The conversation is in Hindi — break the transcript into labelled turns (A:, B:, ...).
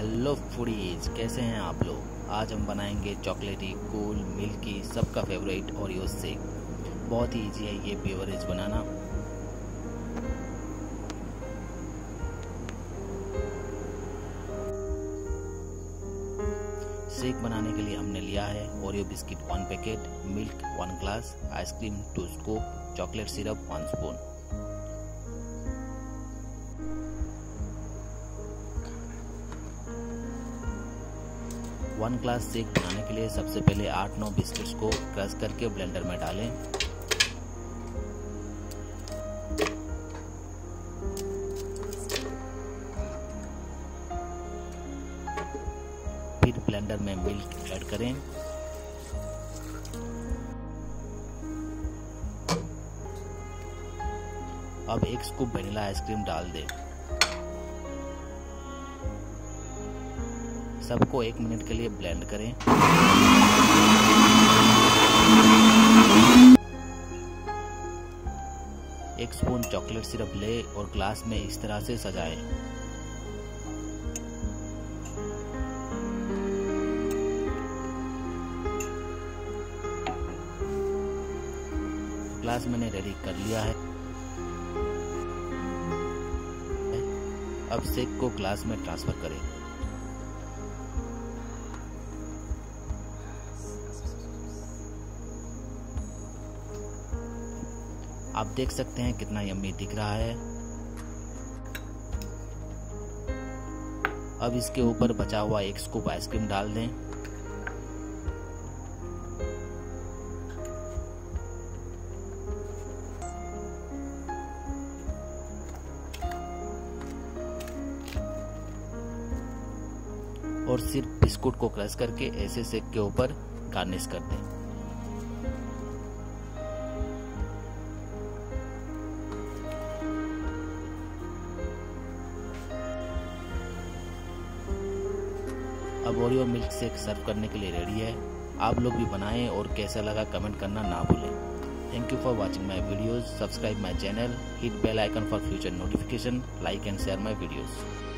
A: हेलो फूडीज कैसे हैं आप लोग? आज हम बनाएँगे चॉकलेटी कूल मिल्की सबका फेवरेट ओरियो शेक बहुत ही इजी है ये बेवरेज बनाना। शेक बनाने के लिए हमने लिया है Oreo biscuit one packet milk one glass ice cream two scoop chocolate syrup one spoon one glass shake बनाने के लिए सबसे पहले आठ नौ बिस्किट्स को क्रश करके ब्लेंडर में डालें। फिर ब्लेंडर में मिल्क ऐड करें। अब एक स्कूप वनीला आइसक्रीम डाल दें। सबको एक मिनट के लिए ब्लेंड करें। एक स्पून चॉकलेट सिरप ले और ग्लास में इस तरह से सजाएँ। ग्लास मैंने रेडी कर लिया है। अब शेक को ग्लास में ट्रांसफ़र करें। आप देख सकते हैं कितना यम्मी दिख रहा है। अब इसके ऊपर बचा हुआ एक स्कूप आइसक्रीम डाल दें। और सिर्फ़ बिस्कुट को क्रश करके ऐसे सेक के ऊपर गार्निश कर दें। अब ओरियो मिल्क शेक सर्व करने के लिए रेडी है। आप लोग भी बनाएँ और कैसा लगा कमेंट करना ना भूलें। Thank you for watching my videos subscribe my channel hit bell icon for future notification like and share my videos